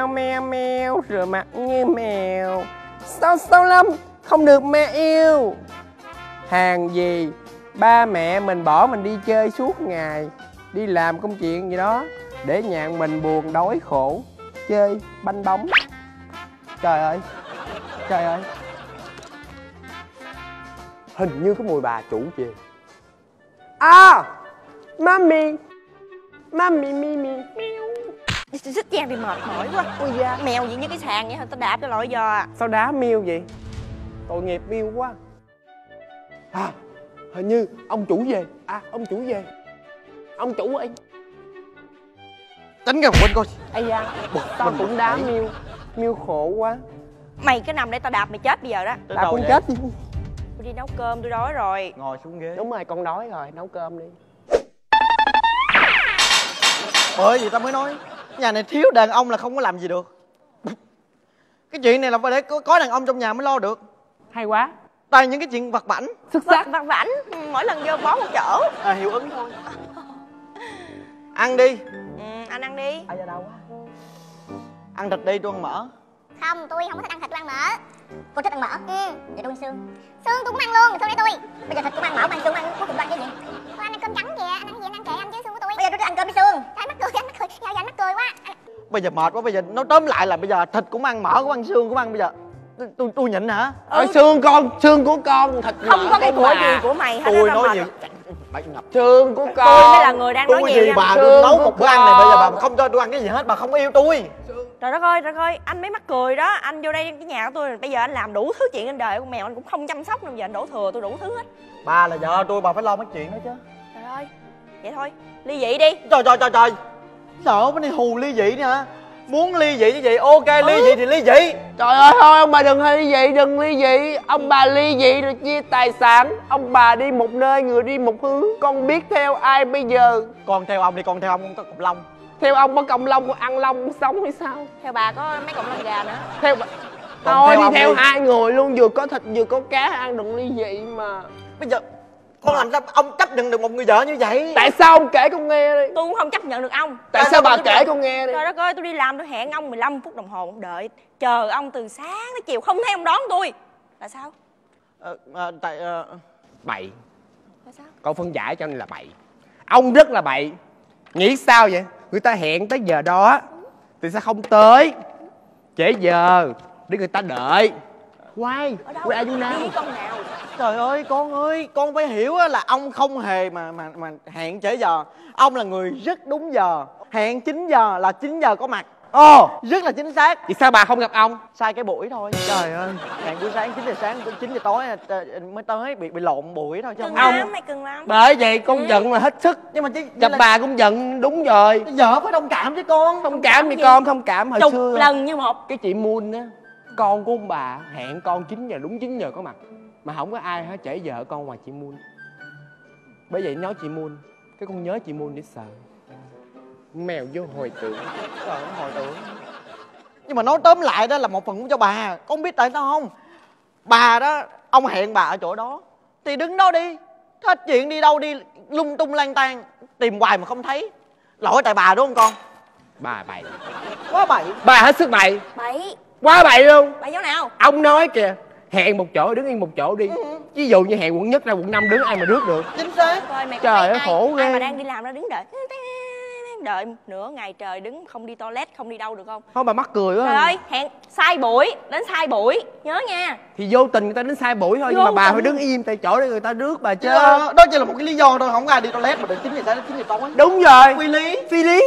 mèo mèo mèo rửa mặt như mèo. Sao sao lắm không được mẹ yêu. Hàng gì? Ba mẹ mình bỏ mình đi chơi suốt ngày đi làm công chuyện gì đó để nhà mình buồn đói khổ chơi banh bóng. Trời ơi trời ơi. Hình như có mùi bà chủ về à mami mami mi mi xích chen thì mệt mỏi quá. Ui da mèo gì như cái sàn vậy hả? Tao đạp cho lội giò à. Sao đá miêu vậy? Tội nghiệp miêu quá. À hình như ông chủ về. À ông chủ về. Ông chủ ơi tránh ra quên coi. Ây da tao cũng đá miêu. Miêu khổ quá. Mày cứ nằm đây tao đạp mày chết bây giờ đó. Tới tao đâu cũng vậy? chết đi. Tôi đi nấu cơm tôi đói rồi. Ngồi xuống ghế. Đúng rồi con đói rồi nấu cơm đi. Bởi vì tao mới nói nhà này thiếu đàn ông là không có làm gì được. Cái chuyện này là phải để có, có đàn ông trong nhà mới lo được. Hay quá. Toàn những cái chuyện vặt vảnh xuất sắc. Vặt vảnh mỗi lần vô bó một chỗ. À, hiệu ứng thôi. Ăn đi. Ừ, anh ăn đi. Ở ra đâu quá. Ăn thịt đi tôi ăn mỡ. Không, tôi không có thích ăn thịt, tôi ăn mỡ. Cô thích ăn mỡ? Ừ. Vậy tôi ăn xương. Xương tôi cũng ăn luôn, xương để tôi. Bây giờ thịt cũng ăn mỡ, mà ăn xương ăn cuối cùng ăn cái gì? Tôi ăn cơm trắng kìa, anh ăn cái gì anh ăn kệ anh chứ xương của tôi. Bây giờ tôi ăn cơm với xương. Trời mắc cười, anh mắc cười, giờ anh mắc cười quá. Bây giờ mệt quá bây giờ nói tóm lại là bây giờ thịt cũng ăn mỡ cũng ăn xương cũng ăn bây giờ. Tôi tôi, nhịn hả? Ở xương con xương của con thịt không có cái của gì của mày hết tôi nói gì? Bậy ngập. Xương của con. tôi mới là người đang nói tôi nhiều gì bà tôi nấu một bữa ăn này bây giờ bà không cho tôi ăn cái gì hết bà không yêu tôi. Trời đất ơi trời đất ơi anh mới mắc cười đó. Anh vô đây cái nhà của tôi bây giờ anh làm đủ thứ chuyện trên đời con mèo anh cũng không chăm sóc nữa. Giờ anh đổ thừa tôi đủ thứ hết. Bà là vợ tôi bà phải lo mấy chuyện đó chứ. Trời ơi vậy thôi. Ly dị đi. Trời trời trời trời sợ cái này hù ly dị nữa hả? Muốn ly dị như vậy ok ly Ừ. dị thì ly dị. Trời ơi thôi ông bà đừng ly dị đừng ly dị. Ông bà ly dị rồi chia tài sản. Ông bà đi một nơi người đi một hướng. Con biết theo ai bây giờ? Con theo ông đi con theo ông không có cục lông. Theo ông có cộng lông con ăn lông sống hay sao? Theo bà có mấy cọng lông gà nữa. Theo Còn thôi theo đi theo đi. hai người luôn vừa có thịt vừa có cá ăn đừng ly dị mà. Bây giờ con làm sao ông chấp nhận được một người vợ như vậy? Tại sao ông kể con nghe đi? Tôi cũng không chấp nhận được ông. Tại Tại sao bà kể con nghe đi? Trời đất ơi tôi đi làm tôi hẹn ông 15 phút đồng hồ ông đợi. Chờ ông từ sáng tới chiều không thấy ông đón tôi. Là sao? Ờ, ờ, tại ờ, bậy. Là sao? Con phân giải cho nên là bậy. Ông rất là bậy. Nghĩ sao vậy? Người ta hẹn tới giờ đó thì sao không tới. Trễ giờ để người ta đợi. Đi now? với con nào trời ơi con ơi con phải hiểu á là ông không hề mà mà mà hẹn trễ giờ. Ông là người rất đúng giờ. Hẹn 9 giờ là 9 giờ có mặt. Ồ, rất là chính xác. Vì sao bà không gặp ông? sai cái buổi thôi. Trời ơi hẹn buổi sáng 9 giờ sáng 9 giờ tối ờ, mới tới bị bị lộn buổi thôi chứ cưng không Ông- lắm mày cưng lắm. Bởi vậy con giận là hết sức. Nhưng mà chứ Gặp bà cũng giận đúng rồi. Vợ phải đồng cảm với con. Thông cảm gì? con, thông cảm hồi chục xưa. lần như một. Cái chị Moon á Con của ông bà hẹn con 9 giờ đúng 9 giờ có mặt Mà không có ai hết trễ vợ con ngoài chị Moon. Bởi vậy nói chị Moon Cái con nhớ chị Moon để sợ. Mèo vô hồi tưởng. Ơi hồi tưởng. Nhưng mà nói tóm lại đó là một phần cũng cho bà. Con biết tại sao không? Bà đó ông hẹn bà ở chỗ đó. Thì đứng đó đi. Hết chuyện đi đâu đi lung tung lang tan tìm hoài mà không thấy. Lỗi tại bà đúng không con? Bà bậy. Quá bậy. Bà hết sức bậy. Bảy Quá bậy luôn. Bảy chỗ nào? Ông nói kìa Hẹn một chỗ đứng yên một chỗ đi. Ví dụ như hẹn quận nhất ra quận 5 đứng ai mà rước được? Chính xác. Coi mày có Trời ơi, ai, khổ ai ghê. mà đang đi làm đó đứng đợi đợi nửa ngày trời đứng không đi toilet không đi đâu được không? Thôi bà mắc cười quá. Trời ơi hẹn sai buổi đến sai buổi nhớ nha. Thì vô tình người ta đến sai buổi thôi Nhưng Vô mà bà tình. phải đứng im tại chỗ để người ta rước bà chứ đó chỉ là một cái lý do thôi không ai đi toilet mà được chín giờ sáng đến chín giờ tối Đúng rồi. Quy lý. Phi lý.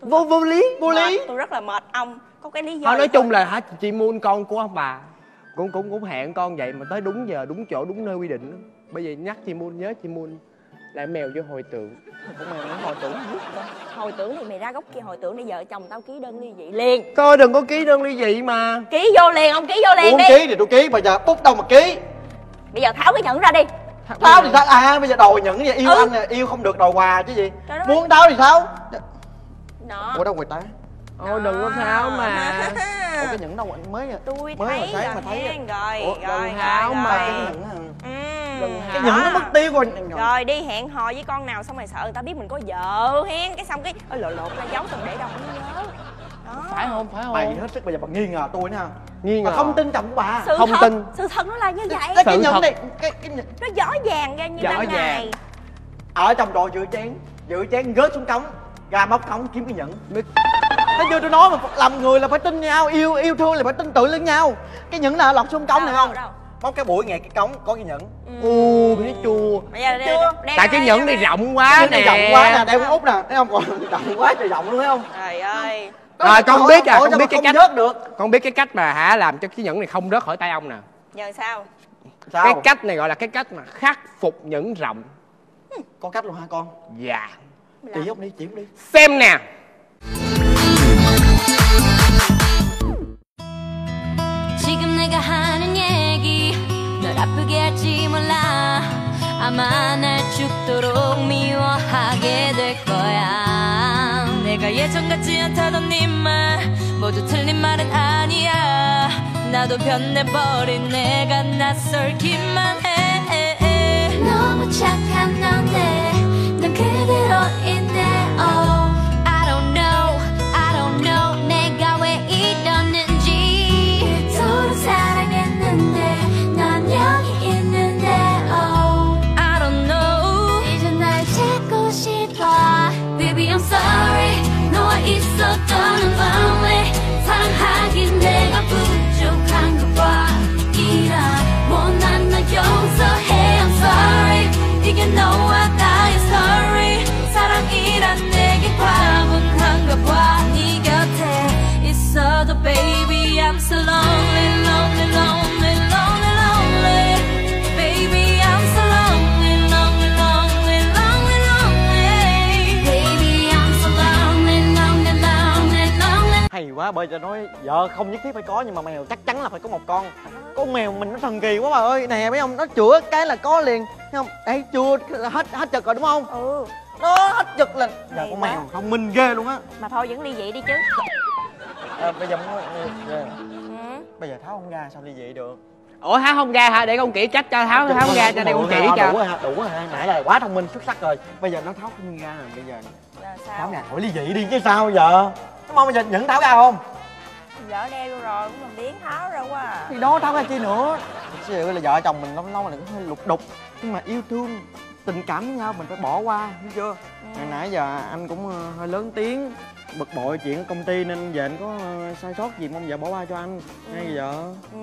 Vô vô lý. Vô lý. Tôi rất là mệt ông có cái lý do Thôi nói chung là hả chị Moon con của ông bà cũng cũng cũng hẹn con vậy mà tới đúng giờ đúng chỗ đúng nơi quy định. Bởi vậy nhắc chị Moon nhớ chị Moon lại mèo vô hồi tượng cũng mày mới hồi tưởng hồi tưởng thì mày ra góc kia hồi tưởng để vợ chồng tao ký đơn ly dị liền. Thôi đừng có ký đơn ly dị mà. Ký vô liền ông ký vô liền muốn đi. ký thì tôi ký bây giờ bút đâu mà ký. Bây giờ tháo cái nhẫn ra đi. Tháo thì sao? à bây giờ đòi những vậy yêu Ừ. anh là yêu không được đòi quà chứ gì. Muốn tháo thì tháo đó. Ủa đâu người ta? Thôi đừng có tháo mà cái nhẫn đâu anh mới à tôi mới thấy rồi mà thấy rồi Ủa, rồi rồi, mà. cái nhẫn à. Cái nhẫn nó mất tiêu rồi. Rồi đi hẹn hò với con nào xong rồi sợ người ta biết mình có vợ hen. Cái xong cái ôi lột lột ra giấu xong để đâu không nhớ. Đó. phải không phải không? Bày hết sức bây giờ bà nghi ngờ tôi nữa nghi Bà ngờ. không tin chồng của bà. Sự Không thật tin. sự thật nó là như vậy. Cái, cái Sự nhẫn thật. này cái, cái nhẫn- nó rõ ràng ra như Rõ ban ngày. Ở trong đồ rửa chén Rửa chén rớt xuống cống Ra móc cống kiếm cái nhẫn Biết- Thấy chưa tôi nói mà làm người là phải tin nhau Yêu yêu thương là phải tin tưởng lẫn nhau. Cái nhẫn nào lọt xuống cống này không. Móc cái bụi ngay cái cống có cái nhẫn. U biết chua bây giờ Chưa? đem tại cái đem nhẫn này rộng Cái quá nè. này rộng quá nè đeo con út nè thấy không? Còn rộng quá trời rộng luôn thấy không? Trời ơi. Rồi, con biết à, con biết cái cách- được. con biết cái cách mà hả làm cho cái nhẫn này không rớt khỏi tay ông nè. Giờ sao? Sao? Cái cách này gọi là cái cách mà khắc phục nhẫn rộng. Có cách luôn hả con? Dạ. Chỉ út đi chỉ út đi. Xem nè 내가 하는 얘기. 널 아프게 할지 몰라. 아마 날 죽도록 미워하게 될 거야. 내가 예전 같지 않다던 네 말 모두 틀린 말은 아니야. 나도 변해버린 내가 낯설기만 해 quá bởi cho nói vợ không nhất thiết phải có nhưng mà mèo chắc chắn là phải có một con. Con mèo mình nó thần kỳ quá bà ơi. Nè mấy ông nó chữa cái là có liền. Thấy không? Đây chưa hết hết chật rồi đúng không? Ừ. Nó hết chật là giờ Hay con mèo thông minh ghê luôn á. Mà thôi vẫn ly dị đi chứ. À, bây giờ muốn ừ. bây giờ tháo không ra sao đi vậy được? Ủa tháo không ra hả? Để con chỉ trách cho tháo tháo không ra cho đây con chỉ Đủ cho. rồi hả đủ rồi hả nãy là quá thông minh xuất sắc rồi. Bây giờ nó tháo không ra rồi bây giờ tháo ra khỏi ly dị đi chứ sao giờ đúng không bây giờ nhẫn tháo ra không? Vợ đeo vô rồi cũng làm biến tháo ra quá à. thì đó tháo ra chi nữa? Sự là vợ chồng mình lâu lâu là cũng hơi lục đục. Nhưng mà yêu thương tình cảm với nhau mình phải bỏ qua hiểu chưa? Ừ. hồi nãy giờ anh cũng ờ, hơi lớn tiếng bực bội chuyện ở công ty nên về anh có ờ, sai sót gì mong vợ bỏ qua cho anh. Hay vợ? Ừ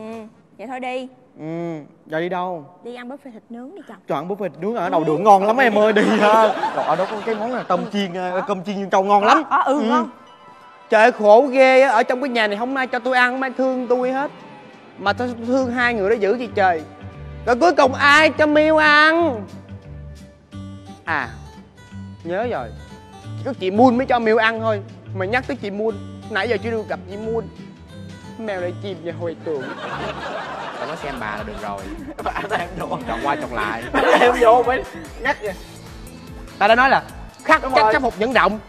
vậy thôi đi. Ừ giờ đi đâu? Đi ăn buffet thịt nướng đi chồng. Chọn buffet nướng ở đầu đường ngon lắm em ơi đi ha. Ở đó có cái món là tôm chiên ờ, cơm chiên trâu ngon lắm. Ờ ừ, ngon trời ơi, khổ ghê á. Ở trong cái nhà này không ai cho tôi ăn không ai thương tôi hết. Mà tôi thương hai người đó dữ gì trời. Rồi cuối cùng ai cho miêu ăn? À nhớ rồi. Chỉ có chị Moon mới cho miêu ăn thôi. Mà nhắc tới chị Moon nãy giờ chưa được gặp chị Moon. Mèo lại chìm vào hồi tưởng. Tao nói xem bà là được rồi. Anh em vô chọn qua chọn lại. Em vô mới nhắc vậy. Ta đã nói là khắc chắc khắc phục nhẫn rộng